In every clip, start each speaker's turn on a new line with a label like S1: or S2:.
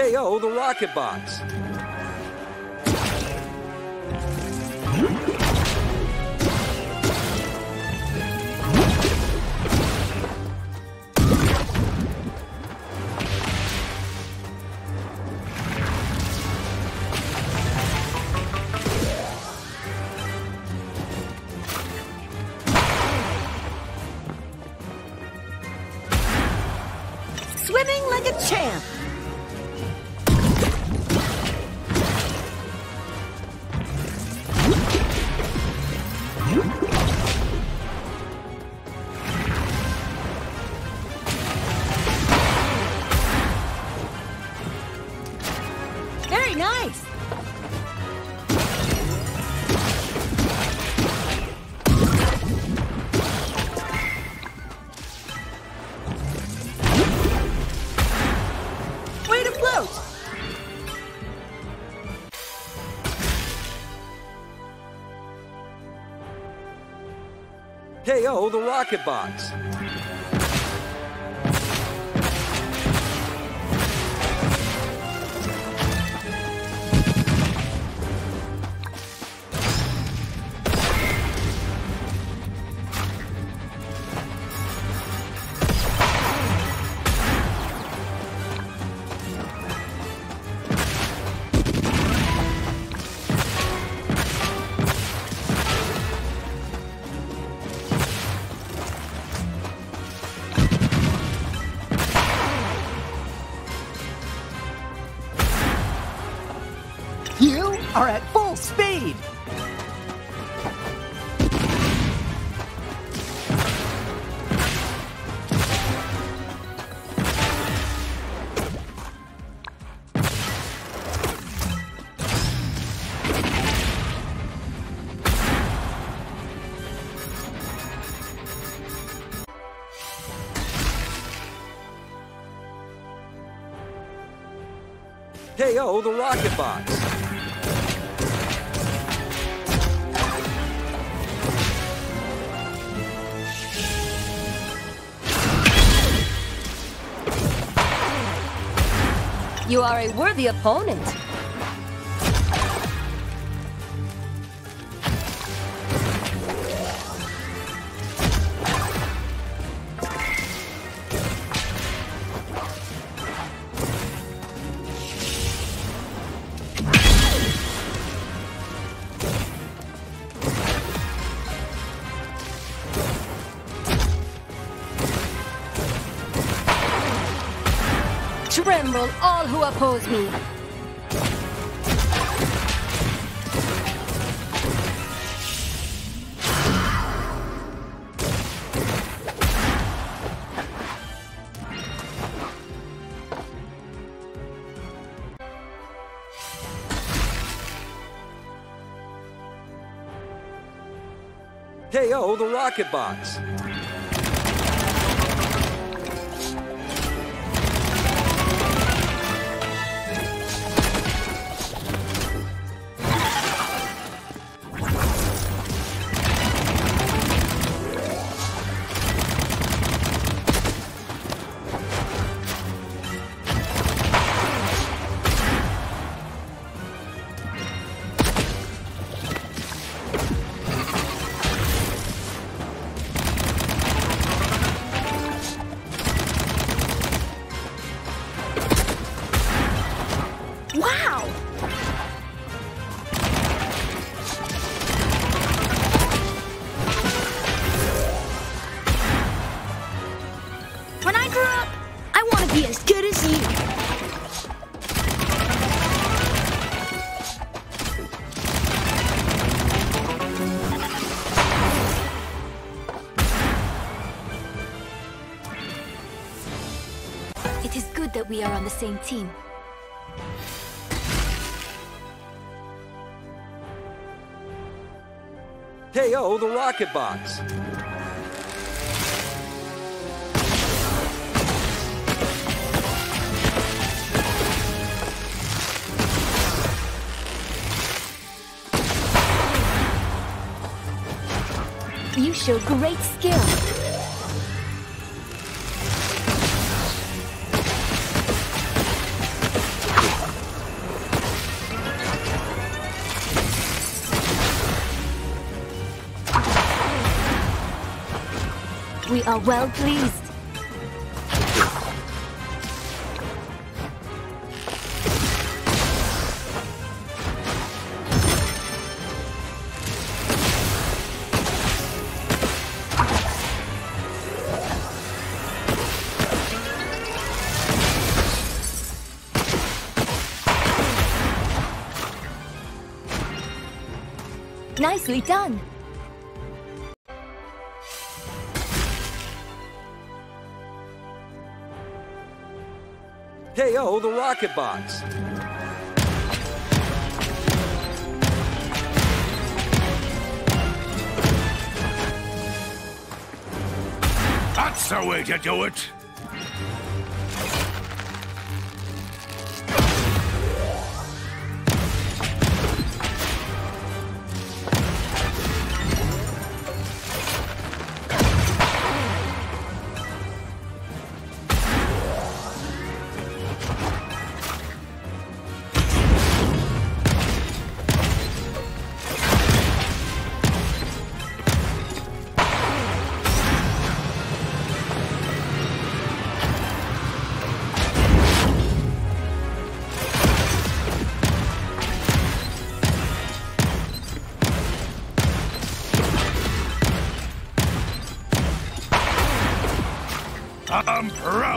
S1: KO the Rocket Box. KO the Rocket Box.
S2: Are at full speed!
S1: KO the Rocket Box.
S3: You are a worthy opponent. Tremble all who oppose me.
S1: KO oh, the Rocket Box.
S3: Be as good as you. It is good that we are on the same team.
S1: KO oh, the Rocket Box.
S3: show great skill. We are well pleased. Nicely done.
S1: KO the Rocket Box.
S4: That's the way to do it.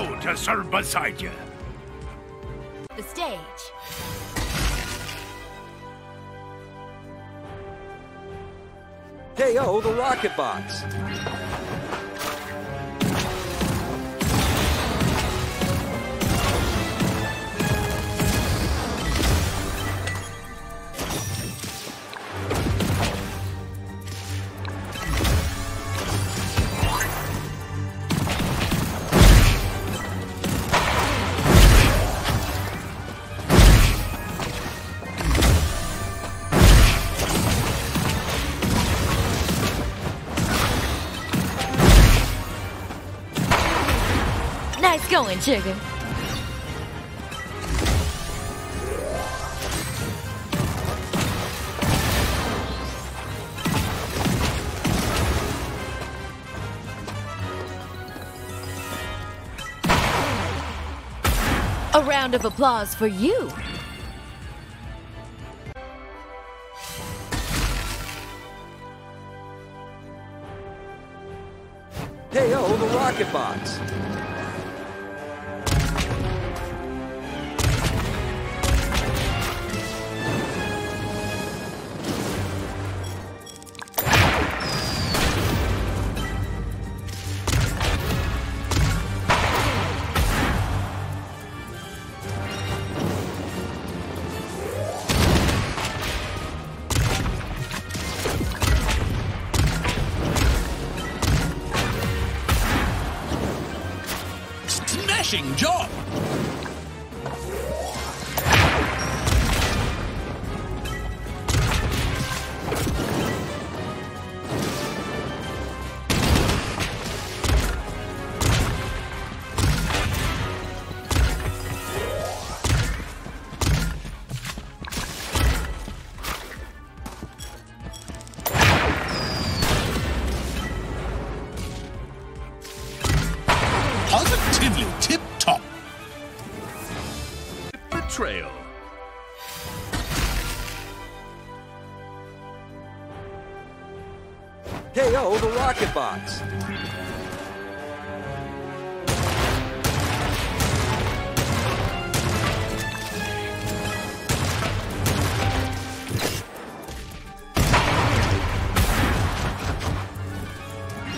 S4: Proud to serve beside you.
S3: The stage.
S1: KO the Rocket Box.
S3: Going, Sugar. A round of applause for you.
S1: KO the Rocket Box.
S4: Job. Trail.
S1: KO the Rocket Box.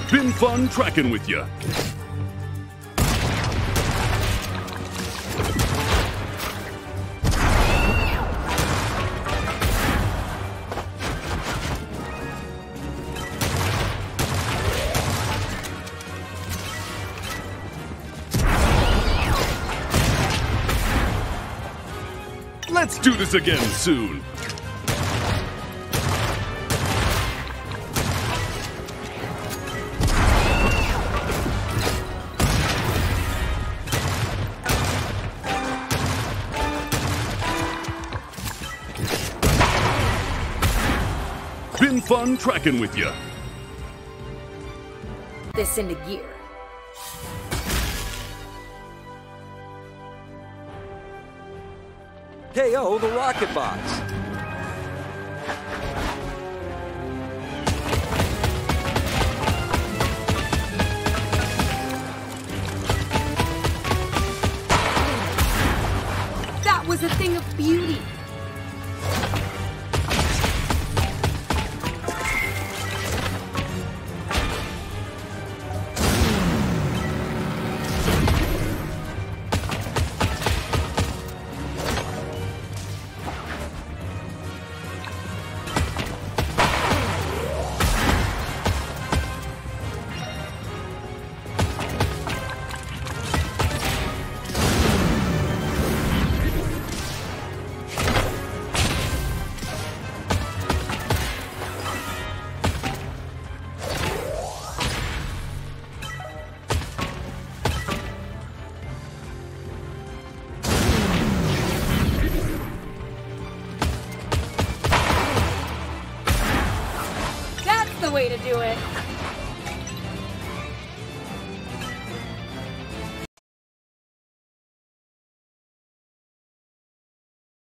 S4: Been fun tracking with you. Let's do this again soon. Been fun tracking with you.
S3: This into gear.
S1: Oh, the rocket Box.
S5: That was a thing of beauty. Do it.